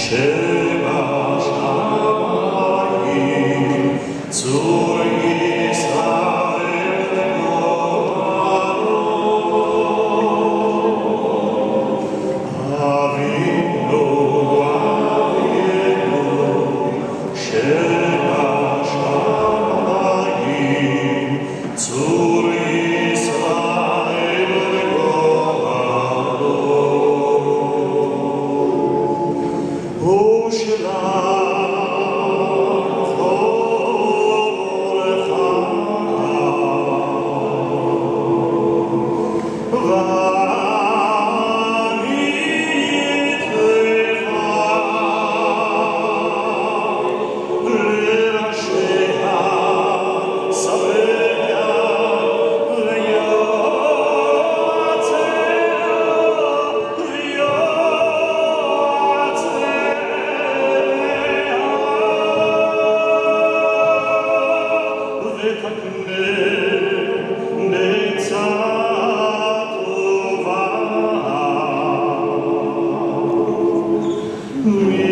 Share. Avinu